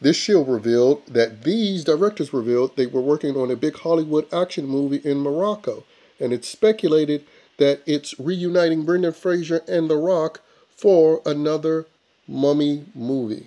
This show revealed that these directors revealed they were working on a big Hollywood action movie in Morocco, and it's speculated that it's reuniting Brendan Fraser and The Rock for another mummy movie.